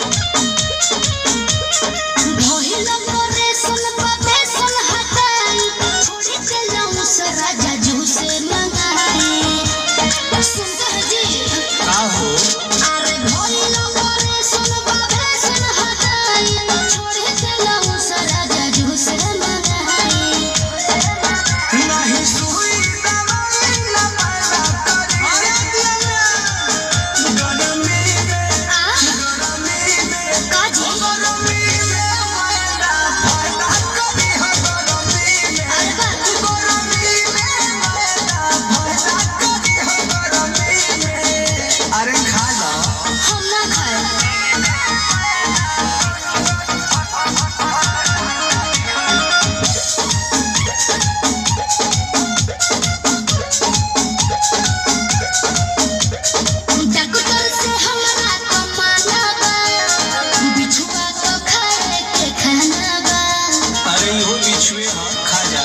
Thank भूल बिछुए खा जा